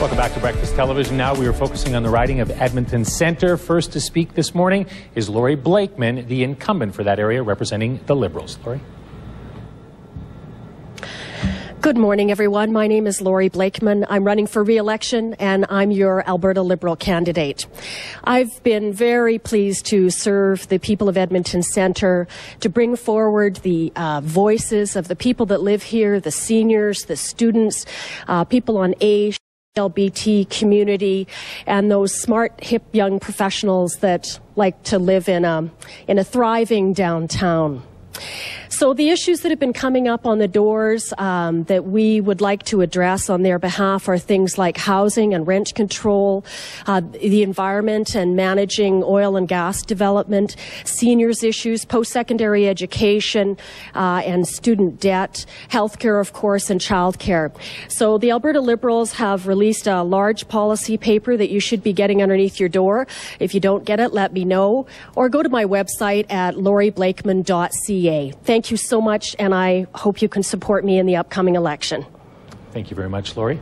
back to Breakfast Television. Now we are focusing on the riding of Edmonton Centre. First to speak this morning is Laurie Blakeman, the incumbent for that area representing the Liberals. Laurie? Good morning, everyone. My name is Laurie Blakeman. I'm running for re-election, and I'm your Alberta Liberal candidate. I've been very pleased to serve the people of Edmonton Centre, to bring forward the uh, voices of the people that live here, the seniors, the students, uh, people on AISH. LGBT community and those smart, hip young professionals that like to live in a, in a thriving downtown. So the issues that have been coming up on the doors um, that we would like to address on their behalf are things like housing and rent control, uh, the environment and managing oil and gas development, seniors issues, post-secondary education uh, and student debt, healthcare, of course, and childcare. So the Alberta Liberals have released a large policy paper that you should be getting underneath your door. If you don't get it, let me know, or go to my website at laurieblakeman.ca. Thank Thank you so much, and I hope you can support me in the upcoming election. Thank you very much, Laurie.